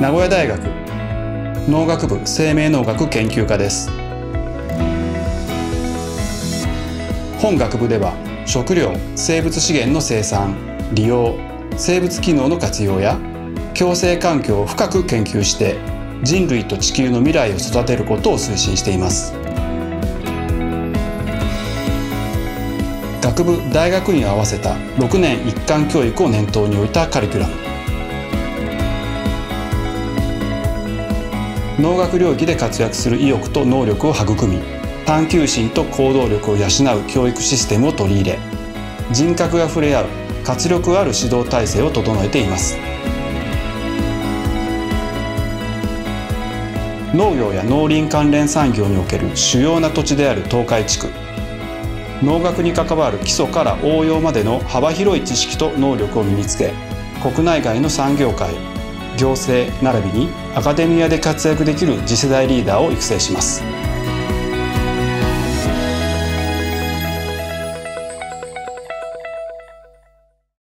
名古屋大学農学部生命農学研究科です。本学部では食料生物資源の生産利用生物機能の活用や共生環境を深く研究して人類と地球の未来を育てることを推進しています。学部大学院を合わせた6年一貫教育を念頭に置いたカリキュラム。農学領域で活躍する意欲と能力を育み探求心と行動力を養う教育システムを取り入れ人格が触れ合う活力ある指導体制を整えています。農業や農林関連産業における主要な土地である東海地区農学に関わる基礎から応用までの幅広い知識と能力を身につけ国内外の産業界行政並びにアカデミアで活躍できる次世代リーダーを育成します。